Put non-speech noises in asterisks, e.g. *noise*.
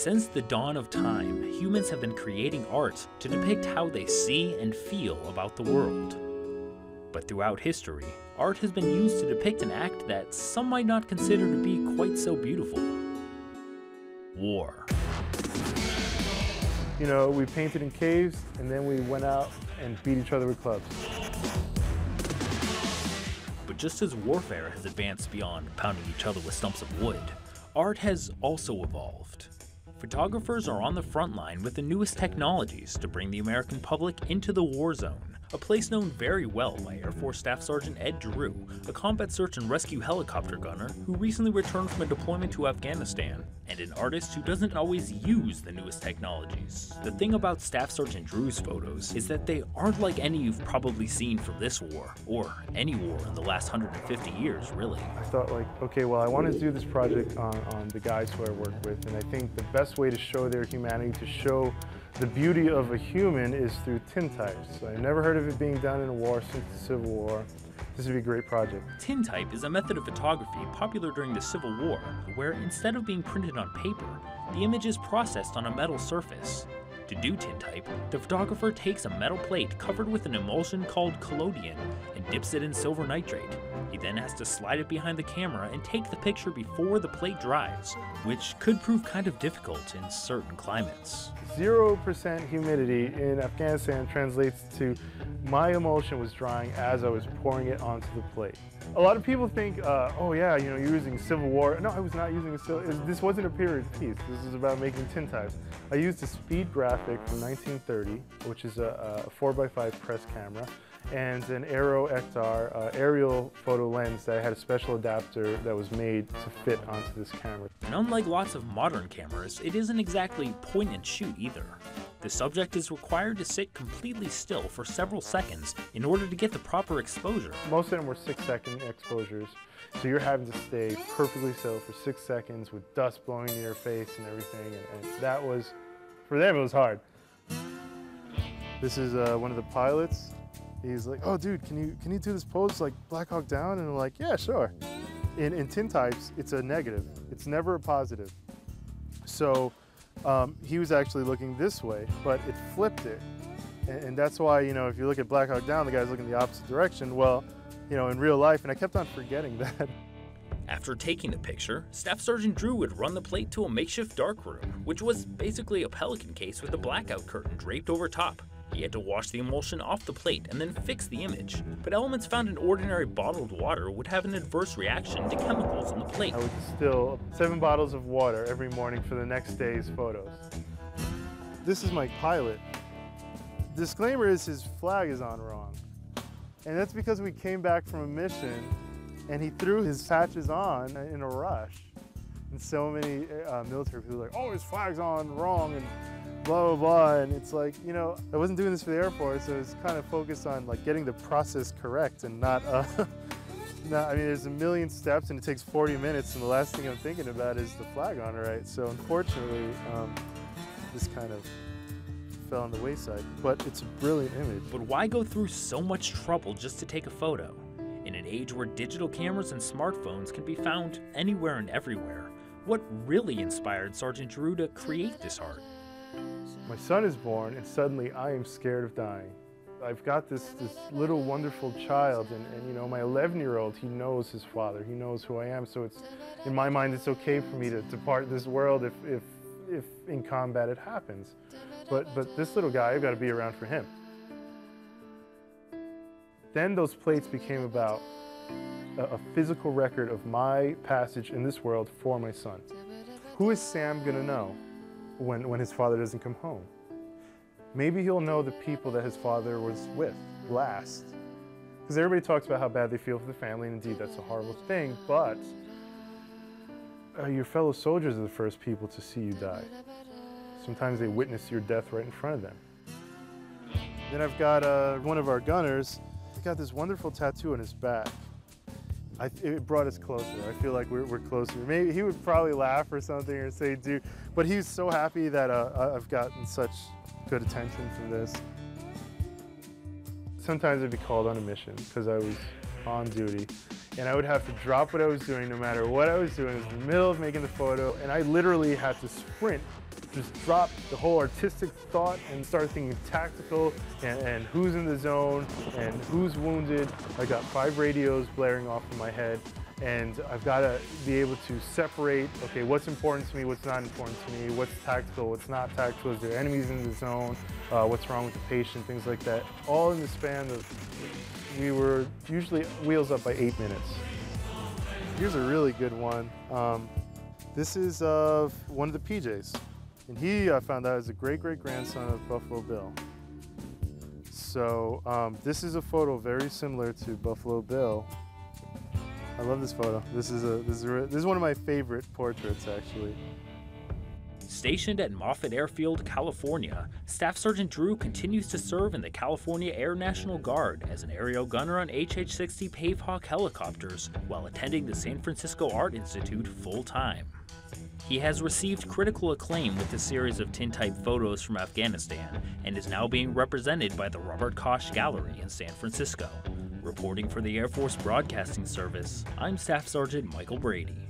Since the dawn of time, humans have been creating art to depict how they see and feel about the world. But throughout history, art has been used to depict an act that some might not consider to be quite so beautiful. War. You know, we painted in caves and then we went out and beat each other with clubs. But just as warfare has advanced beyond pounding each other with stumps of wood, art has also evolved. Photographers are on the front line with the newest technologies to bring the American public into the war zone a place known very well by Air Force Staff Sergeant Ed Drew, a combat search and rescue helicopter gunner who recently returned from a deployment to Afghanistan, and an artist who doesn't always use the newest technologies. The thing about Staff Sergeant Drew's photos is that they aren't like any you've probably seen from this war, or any war in the last 150 years, really. I thought like, okay, well I want to do this project on, on the guys who I work with, and I think the best way to show their humanity, to show the beauty of a human is through tintypes. I never heard of it being done in a war since the Civil War. This would be a great project. Tintype is a method of photography popular during the Civil War, where instead of being printed on paper, the image is processed on a metal surface. To do tintype, the photographer takes a metal plate covered with an emulsion called collodion and dips it in silver nitrate. He then has to slide it behind the camera and take the picture before the plate dries, which could prove kind of difficult in certain climates. 0% humidity in Afghanistan translates to my emulsion was drying as I was pouring it onto the plate. A lot of people think, uh, oh yeah, you know, you're using Civil War. No, I was not using a Civil, this wasn't a period piece. This is about making tintypes. I used a speed graphic from 1930, which is a, a 4x5 press camera and an Aero Ektar uh, aerial photo lens that had a special adapter that was made to fit onto this camera. And unlike lots of modern cameras, it isn't exactly point and shoot either. The subject is required to sit completely still for several seconds in order to get the proper exposure. Most of them were six second exposures, so you're having to stay perfectly still for six seconds with dust blowing in your face and everything, and, and that was, for them it was hard. This is uh, one of the pilots he's like, oh, dude, can you can you do this pose like Black Hawk Down? And I'm like, yeah, sure. In, in tintypes, it's a negative. It's never a positive. So um, he was actually looking this way, but it flipped it. And, and that's why, you know, if you look at Black Hawk Down, the guy's looking the opposite direction. Well, you know, in real life, and I kept on forgetting *laughs* that. After taking the picture, Staff Sergeant Drew would run the plate to a makeshift darkroom, which was basically a pelican case with a blackout curtain draped over top. He had to wash the emulsion off the plate and then fix the image. But elements found in ordinary bottled water would have an adverse reaction to chemicals on the plate. I would distill seven bottles of water every morning for the next day's photos. This is my pilot. Disclaimer is his flag is on wrong. And that's because we came back from a mission and he threw his patches on in a rush. And so many uh, military people are like, oh, his flag's on wrong. And blah, blah, blah. And it's like, you know, I wasn't doing this for the Air Force. I was kind of focused on like getting the process correct and not, uh, *laughs* not, I mean, there's a million steps and it takes 40 minutes. And the last thing I'm thinking about is the flag on right. So unfortunately, um, this kind of fell on the wayside, but it's a brilliant image. But why go through so much trouble just to take a photo? In an age where digital cameras and smartphones can be found anywhere and everywhere, what really inspired Sergeant Drew to create this art? My son is born and suddenly I am scared of dying. I've got this, this little wonderful child and, and you know, my 11 year old, he knows his father, he knows who I am. So it's, in my mind, it's okay for me to depart this world if, if, if in combat it happens. But, but this little guy, I've got to be around for him. Then those plates became about a, a physical record of my passage in this world for my son. Who is Sam gonna know? When, when his father doesn't come home. Maybe he'll know the people that his father was with last. Because everybody talks about how bad they feel for the family, and indeed that's a horrible thing, but uh, your fellow soldiers are the first people to see you die. Sometimes they witness your death right in front of them. Then I've got uh, one of our gunners, he's got this wonderful tattoo on his back. I, it brought us closer. I feel like we're, we're, closer. Maybe he would probably laugh or something or say, "Dude," but he's so happy that uh, I've gotten such good attention from this. Sometimes I'd be called on a mission because I was on duty, and I would have to drop what I was doing no matter what I was doing. It was in the middle of making the photo, and I literally had to sprint, just drop the whole artistic thought and start thinking tactical and, and who's in the zone and who's wounded. I got five radios blaring off in my head, and I've got to be able to separate, okay, what's important to me, what's not important to me, what's tactical, what's not tactical, is there enemies in the zone, uh, what's wrong with the patient, things like that. All in the span of we were usually wheels up by eight minutes. Here's a really good one. Um, this is of one of the PJs. And he, I found out, is a great great grandson of Buffalo Bill. So um, this is a photo very similar to Buffalo Bill. I love this photo. This is a this is a, this is one of my favorite portraits actually. Stationed at Moffett Airfield, California, Staff Sergeant Drew continues to serve in the California Air National Guard as an aerial gunner on HH-60 Pavehawk helicopters while attending the San Francisco Art Institute full-time. He has received critical acclaim with a series of tintype photos from Afghanistan and is now being represented by the Robert Koch Gallery in San Francisco. Reporting for the Air Force Broadcasting Service, I'm Staff Sergeant Michael Brady.